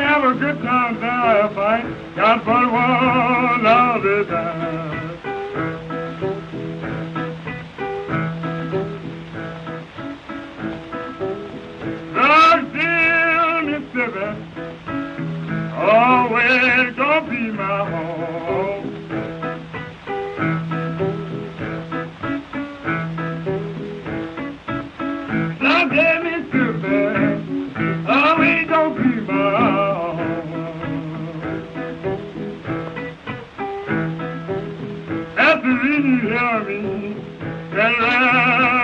can have a good time without a fight, got but one other. Knoxville, Mississippi, always gonna be my home. Knoxville, Mississippi, always gonna be my home. That's the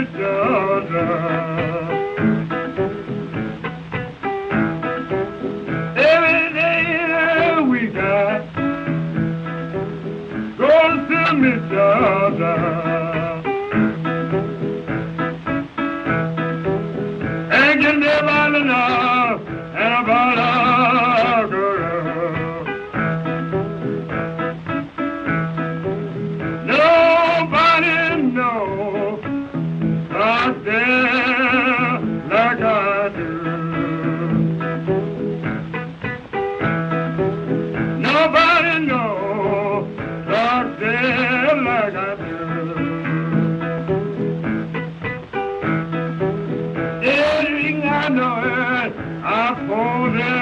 Arizona. Every day we got goes to And can never know. Capone.